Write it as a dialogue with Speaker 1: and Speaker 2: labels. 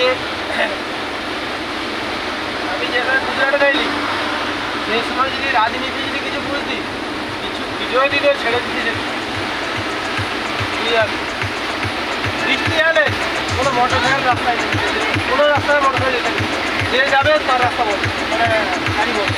Speaker 1: যে আমি যেখানে গুজরাটে রইলি সেই সময় যদি রাজনীতি যদি কিছু বুঝতি, কিছু বিজয় দিলে ছেড়ে দিতে যেত। বৃষ্টি আনে কোনো মোটরসাইকেল রাস্তায় কোনো রাস্তায় মোটরসাইকেল যেতে যে যাবে তার রাস্তা বল। মানে গাড়ি বল।